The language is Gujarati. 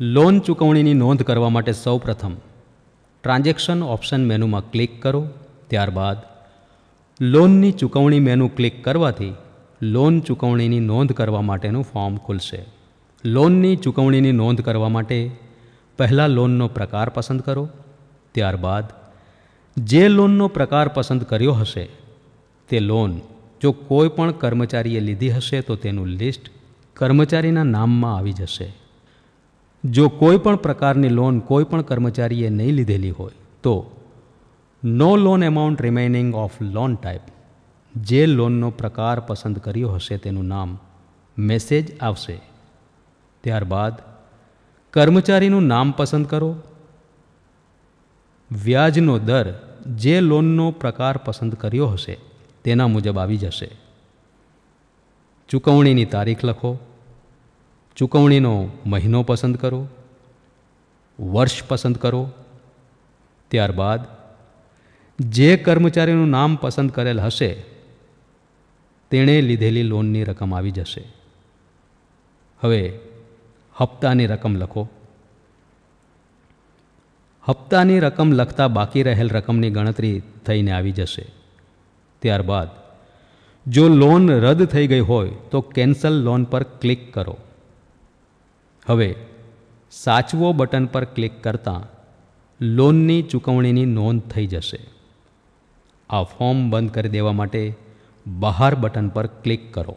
લોન ચૂકવણીની નોંધ કરવા માટે સૌપ્રથમ ટ્રાન્ઝેક્શન ઓપ્શન મેનુમાં ક્લિક કરો. ત્યારબાદ લોનની ચૂકવણી મેનુ ક્લિક કરવાથી લોન ચૂકવણીની નોંધ કરવા માટેનું ફોર્મ ખુલશે. લોનની ચૂકવણીની નોંધ કરવા માટે પહેલાં લોનનો પ્રકાર પસંદ કરો. ત્યારબાદ જે લોનનો પ્રકાર પસંદ કર્યો હશે, તે લોન જો કોઈ પણ કર્મચારીએ લીધી હશે તો તેનું લિસ્ટ કર્મચારીના નામમાં આવી જશે. જો કોઈ પણ પ્રકારની લોન કોઈ પણ કર્મચારીએ નહીં લીધેલી હોય, તો no loan amount remaining of loan type જે લોનનો પ્રકાર પસંદ કર્યો હશે તેનું નામ મેસેજ આવશે. ત્યારબાદ કર્મચારીનું નામ પસંદ કરો. વ્યાજનો દર જે લોનનો પ્રકાર પસંદ કર્યો હશે તેના મુજબ આવી જશે. ચૂકવણીની તારીખ લખો. ચૂકવણીનો મહિનો પસંદ કરો, વર્ષ પસંદ કરો, ત્યારબાદ જે કર્મચારીનું નામ પસંદ કરેલ હશે, તેણે લીધેલી લોનની રકમ આવી જશે. હવે હપ્તાની રકમ લખો. હપ્તાની રકમ લખતા બાકી રહેલ રકમની ગણતરી થઈને આવી જશે. ત્યારબાદ જો લોન રદ થઈ ગઈ હોય તો કેન્સલ લોન પર ક્લિક કરો. હવે, સાચવો બટન પર ક્લિક કરતાં લોનની ચૂકવણીની નોંધ થઈ જશે. આ ફોર્મ બંધ કરી દેવા માટે બહાર બટન પર ક્લિક કરો.